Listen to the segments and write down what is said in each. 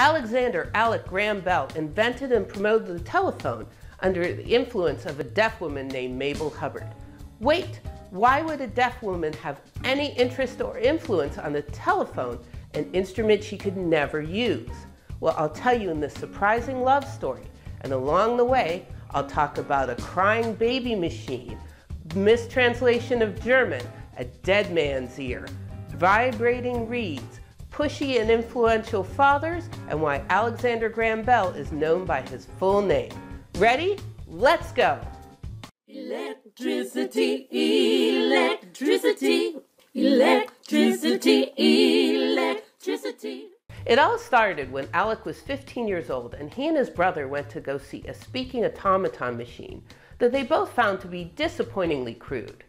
Alexander Alec Graham Bell invented and promoted the telephone under the influence of a deaf woman named Mabel Hubbard. Wait, why would a deaf woman have any interest or influence on the telephone, an instrument she could never use? Well, I'll tell you in this surprising love story. And along the way, I'll talk about a crying baby machine, mistranslation of German, a dead man's ear, vibrating reeds, pushy and influential fathers, and why Alexander Graham Bell is known by his full name. Ready? Let's go! Electricity, electricity, electricity, electricity. It all started when Alec was 15 years old and he and his brother went to go see a speaking automaton machine that they both found to be disappointingly crude.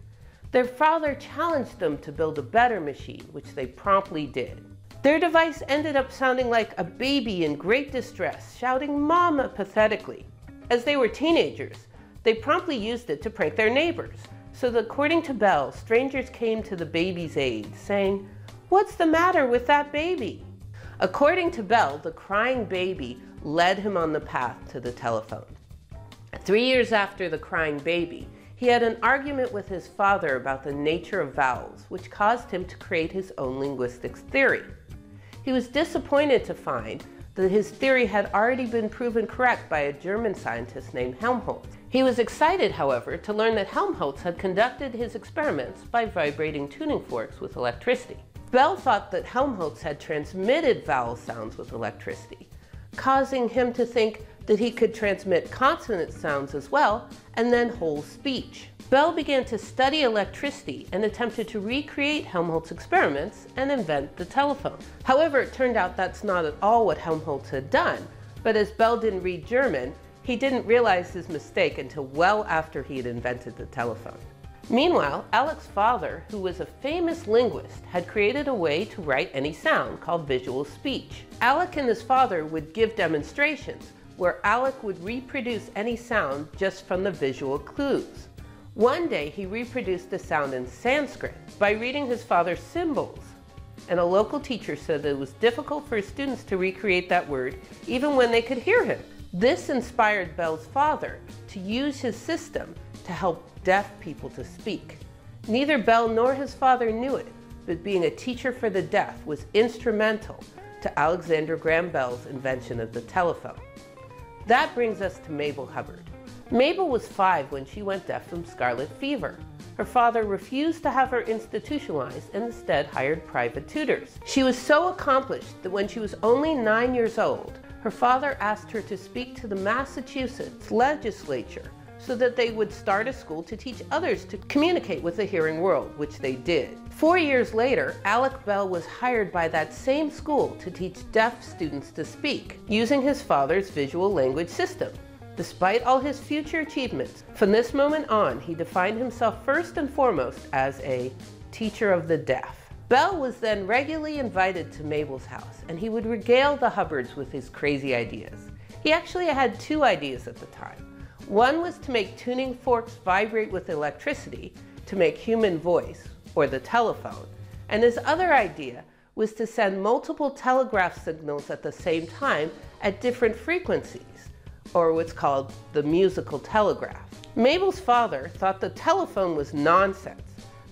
Their father challenged them to build a better machine, which they promptly did. Their device ended up sounding like a baby in great distress, shouting mama pathetically. As they were teenagers, they promptly used it to prank their neighbors. So according to Bell, strangers came to the baby's aid, saying, What's the matter with that baby? According to Bell, the crying baby led him on the path to the telephone. Three years after the crying baby, he had an argument with his father about the nature of vowels, which caused him to create his own linguistics theory. He was disappointed to find that his theory had already been proven correct by a German scientist named Helmholtz. He was excited, however, to learn that Helmholtz had conducted his experiments by vibrating tuning forks with electricity. Bell thought that Helmholtz had transmitted vowel sounds with electricity, causing him to think that he could transmit consonant sounds as well, and then whole speech. Bell began to study electricity and attempted to recreate Helmholtz's experiments and invent the telephone. However, it turned out that's not at all what Helmholtz had done, but as Bell didn't read German, he didn't realize his mistake until well after he had invented the telephone. Meanwhile, Alec's father, who was a famous linguist, had created a way to write any sound called visual speech. Alec and his father would give demonstrations where Alec would reproduce any sound just from the visual clues. One day he reproduced the sound in Sanskrit by reading his father's symbols. And a local teacher said that it was difficult for students to recreate that word even when they could hear him. This inspired Bell's father to use his system to help deaf people to speak. Neither Bell nor his father knew it, but being a teacher for the deaf was instrumental to Alexander Graham Bell's invention of the telephone. That brings us to Mabel Hubbard. Mabel was five when she went deaf from scarlet fever. Her father refused to have her institutionalized and instead hired private tutors. She was so accomplished that when she was only nine years old, her father asked her to speak to the Massachusetts legislature so that they would start a school to teach others to communicate with the hearing world, which they did. Four years later, Alec Bell was hired by that same school to teach deaf students to speak, using his father's visual language system. Despite all his future achievements, from this moment on, he defined himself first and foremost as a teacher of the deaf. Bell was then regularly invited to Mabel's house, and he would regale the Hubbards with his crazy ideas. He actually had two ideas at the time. One was to make tuning forks vibrate with electricity to make human voice, or the telephone. And his other idea was to send multiple telegraph signals at the same time at different frequencies, or what's called the musical telegraph. Mabel's father thought the telephone was nonsense,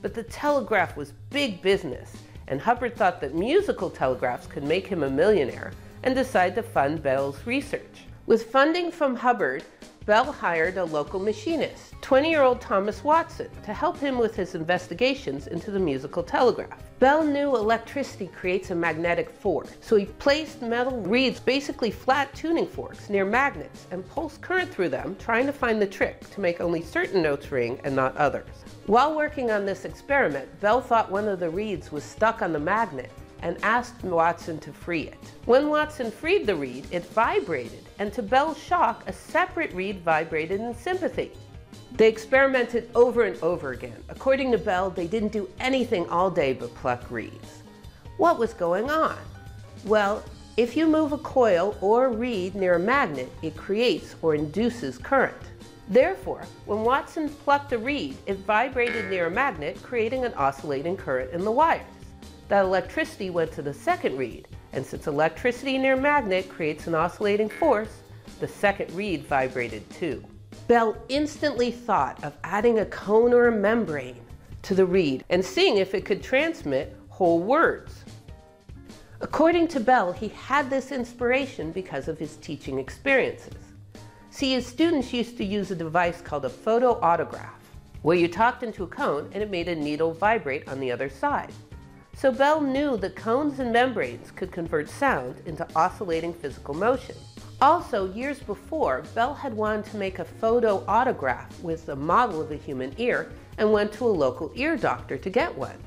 but the telegraph was big business, and Hubbard thought that musical telegraphs could make him a millionaire and decided to fund Bell's research. With funding from Hubbard, Bell hired a local machinist, 20-year-old Thomas Watson, to help him with his investigations into the musical telegraph. Bell knew electricity creates a magnetic force, so he placed metal reeds, basically flat tuning forks, near magnets and pulsed current through them, trying to find the trick to make only certain notes ring and not others. While working on this experiment, Bell thought one of the reeds was stuck on the magnet and asked Watson to free it. When Watson freed the reed, it vibrated, and to Bell's shock, a separate reed vibrated in sympathy. They experimented over and over again. According to Bell, they didn't do anything all day but pluck reeds. What was going on? Well, if you move a coil or reed near a magnet, it creates or induces current. Therefore, when Watson plucked a reed, it vibrated near a magnet, creating an oscillating current in the wires. That electricity went to the second reed, and since electricity near magnet creates an oscillating force, the second reed vibrated too. Bell instantly thought of adding a cone or a membrane to the reed and seeing if it could transmit whole words. According to Bell, he had this inspiration because of his teaching experiences. See, his students used to use a device called a phonautograph, where you talked into a cone and it made a needle vibrate on the other side. So Bell knew that cones and membranes could convert sound into oscillating physical motion. Also, years before, Bell had wanted to make a phonautograph with a model of a human ear and went to a local ear doctor to get one.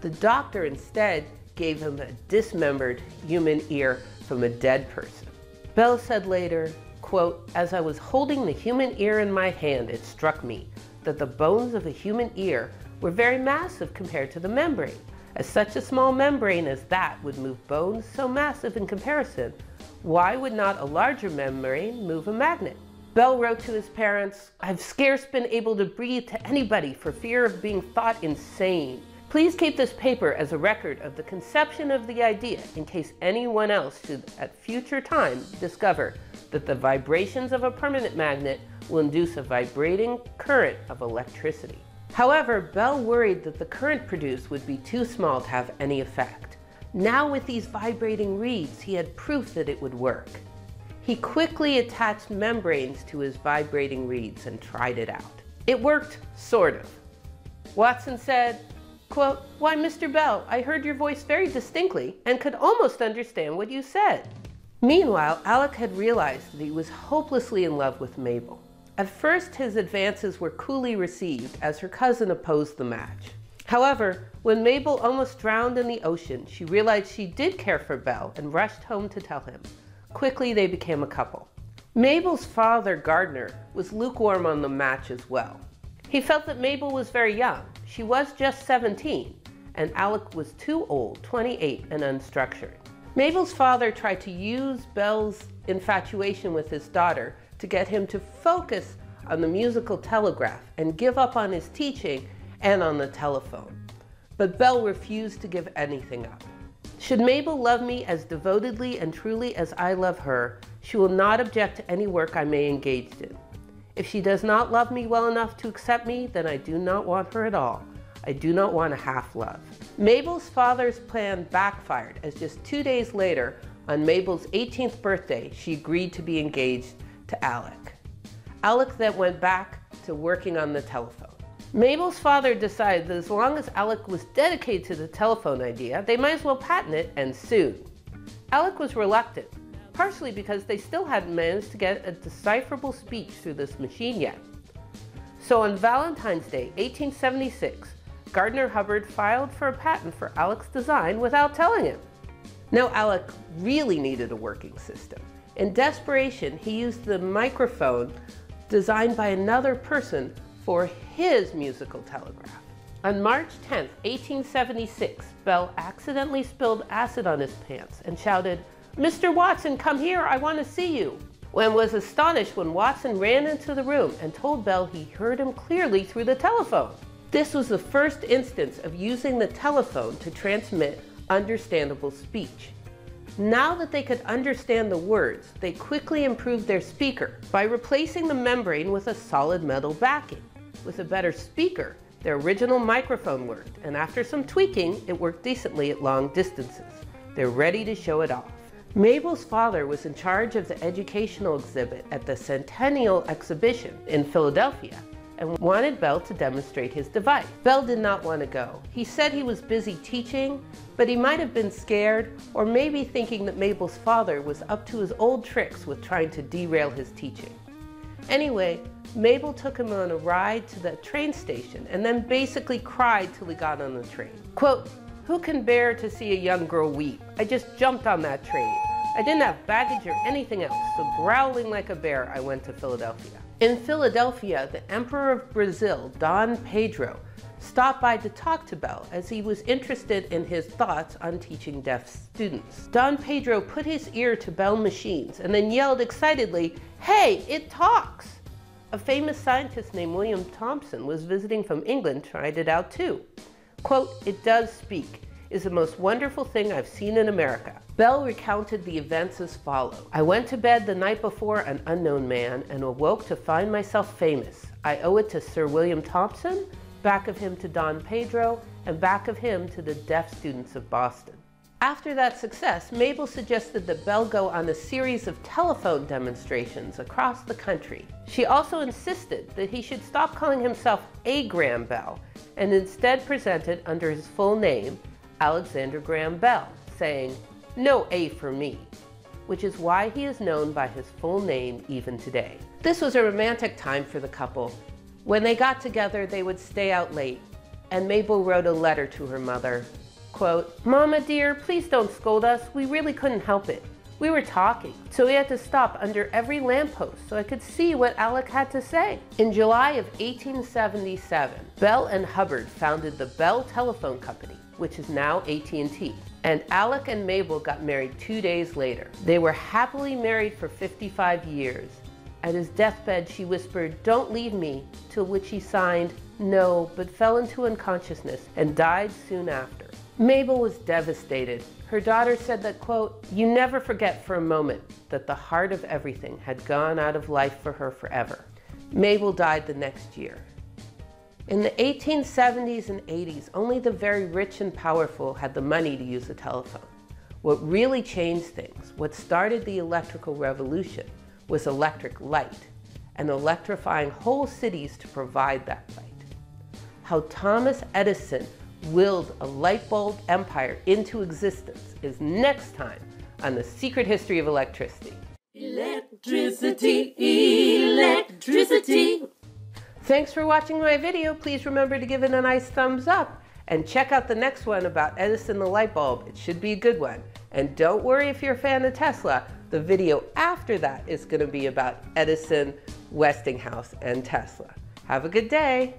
The doctor instead gave him a dismembered human ear from a dead person. Bell said later, quote, as I was holding the human ear in my hand, it struck me that the bones of a human ear were very massive compared to the membrane. As such a small membrane as that would move bones so massive in comparison, why would not a larger membrane move a magnet? Bell wrote to his parents, I've scarce been able to breathe to anybody for fear of being thought insane. Please keep this paper as a record of the conception of the idea in case anyone else should at future time discover that the vibrations of a permanent magnet will induce a vibrating current of electricity. However, Bell worried that the current produced would be too small to have any effect. Now with these vibrating reeds, he had proof that it would work. He quickly attached membranes to his vibrating reeds and tried it out. It worked, sort of. Watson said, Quote, Why, Mr. Bell, I heard your voice very distinctly and could almost understand what you said. Meanwhile, Alec had realized that he was hopelessly in love with Mabel. At first, his advances were coolly received as her cousin opposed the match. However, when Mabel almost drowned in the ocean, she realized she did care for Bell and rushed home to tell him. Quickly, they became a couple. Mabel's father, Gardner, was lukewarm on the match as well. He felt that Mabel was very young. She was just 17, and Alec was too old, 28, and unstructured. Mabel's father tried to use Bell's infatuation with his daughter to get him to focus on the musical telegraph and give up on his teaching and on the telephone. But Bell refused to give anything up. Should Mabel love me as devotedly and truly as I love her, she will not object to any work I may engage in. If she does not love me well enough to accept me, then I do not want her at all. I do not want a half love. Mabel's father's plan backfired as just two days later, on Mabel's 18th birthday, she agreed to be engaged to Alec. Alec then went back to working on the telephone. Mabel's father decided that as long as Alec was dedicated to the telephone idea, they might as well patent it and soon. Alec was reluctant, partially because they still hadn't managed to get a decipherable speech through this machine yet. So on Valentine's Day, 1876, Gardner Hubbard filed for a patent for Alec's design without telling him. Now Alec really needed a working system. In desperation, he used the microphone designed by another person for his musical telegraph. On March 10, 1876, Bell accidentally spilled acid on his pants and shouted, Mr. Watson, come here, I want to see you. When was astonished when Watson ran into the room and told Bell he heard him clearly through the telephone. This was the first instance of using the telephone to transmit understandable speech. Now that they could understand the words, they quickly improved their speaker by replacing the membrane with a solid metal backing. With a better speaker, their original microphone worked, and after some tweaking, it worked decently at long distances. They're ready to show it off. Mabel's father was in charge of the educational exhibit at the Centennial Exhibition in Philadelphia and wanted Bell to demonstrate his device. Bell did not want to go. He said he was busy teaching, but he might have been scared or maybe thinking that Mabel's father was up to his old tricks with trying to derail his teaching. Anyway, Mabel took him on a ride to the train station and then basically cried till he got on the train. Quote, who can bear to see a young girl weep? I just jumped on that train. I didn't have baggage or anything else, so growling like a bear, I went to Philadelphia. In Philadelphia, the Emperor of Brazil, Dom Pedro, stopped by to talk to Bell as he was interested in his thoughts on teaching deaf students. Don Pedro put his ear to Bell machines and then yelled excitedly, Hey, it talks! A famous scientist named William Thomson was visiting from England, tried it out too. Quote, it does speak. Is the most wonderful thing I've seen in America. Bell recounted the events as follows. I went to bed the night before an unknown man and awoke to find myself famous. I owe it to Sir William Thomson, back of him to Don Pedro, and back of him to the deaf students of Boston. After that success, Mabel suggested that Bell go on a series of telephone demonstrations across the country. She also insisted that he should stop calling himself A. Graham Bell and instead present it under his full name, Alexander Graham Bell, saying, No A for me, which is why he is known by his full name even today. This was a romantic time for the couple. When they got together, they would stay out late, and Mabel wrote a letter to her mother Quote, Mama dear, please don't scold us. We really couldn't help it. We were talking, so we had to stop under every lamppost so I could see what Alec had to say. In July of 1877, Bell and Hubbard founded the Bell Telephone Company, which is now AT&T. And Alec and Mabel got married two days later. They were happily married for 55 years. At his deathbed, she whispered, Don't leave me, to which he signed, No, but fell into unconsciousness and died soon after. Mabel was devastated. Her daughter said that, quote, you never forget for a moment that the heart of everything had gone out of life for her forever. Mabel died the next year. In the 1870s and 80s, only the very rich and powerful had the money to use a telephone. What really changed things, what started the electrical revolution, was electric light and electrifying whole cities to provide that light. How Thomas Edison willed a light bulb empire into existence is next time on The Secret History of Electricity. Electricity, electricity. Thanks for watching my video. Please remember to give it a nice thumbs up and check out the next one about Edison the light bulb. It should be a good one. And don't worry if you're a fan of Tesla. The video after that is going to be about Edison, Westinghouse, and Tesla. Have a good day.